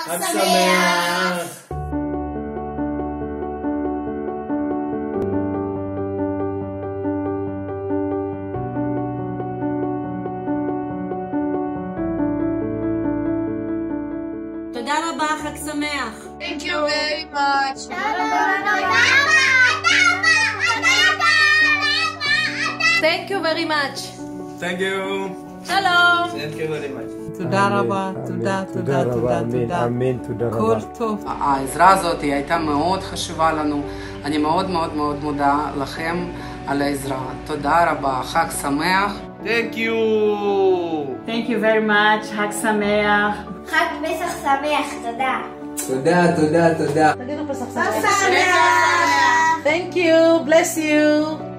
חג שמח! תודה רבה, חג שמח. Thank you very much. Thank you very much. Thank you. שלום. Thank you very much. תודה רבה, תודה, תודה, תודה, אמן, תודה. אמן, תודה כל רבה. טוב. העזרה הזאת היא הייתה מאוד חשובה לנו. אני מאוד מאוד מאוד מודה לכם על העזרה. תודה רבה, חג שמח. Thank you. Thank you very much, חג שמח. חג פסח שמח, תודה. תודה, תודה, תודה. תגידו פסח שמח. Thank you, bless you.